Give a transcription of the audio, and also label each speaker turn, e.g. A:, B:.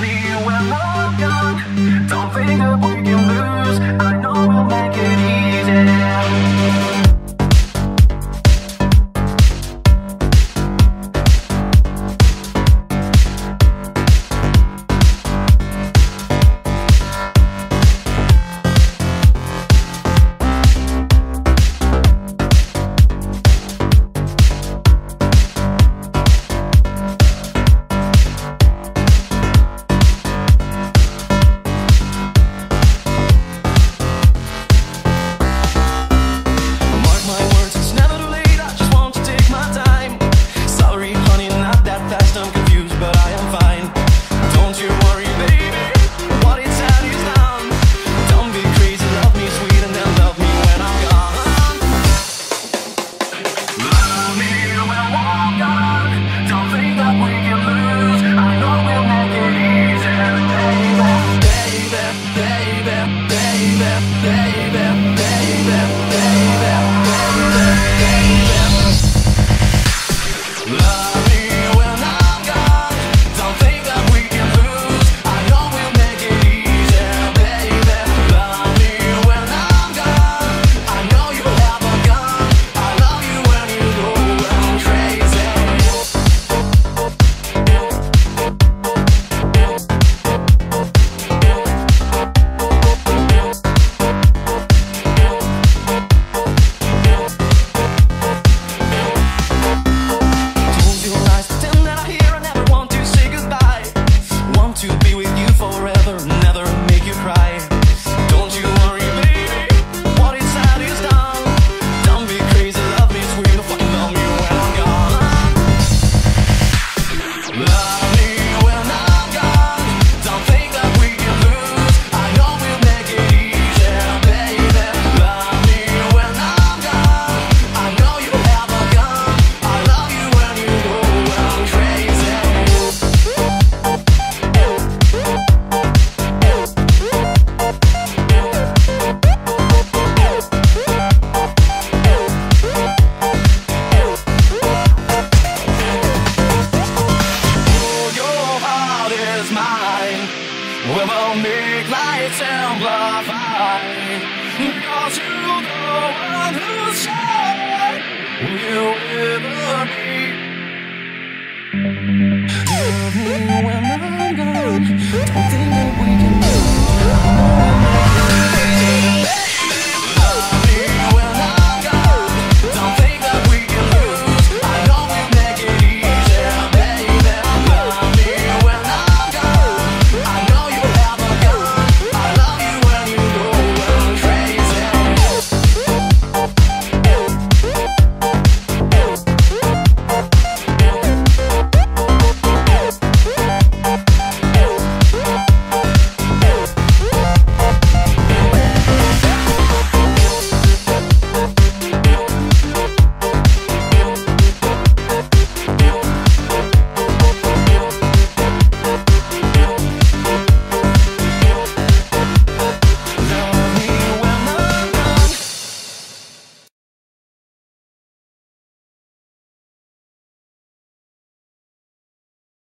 A: We to the one Will you ever be? Me when I'm gone. Don't think that we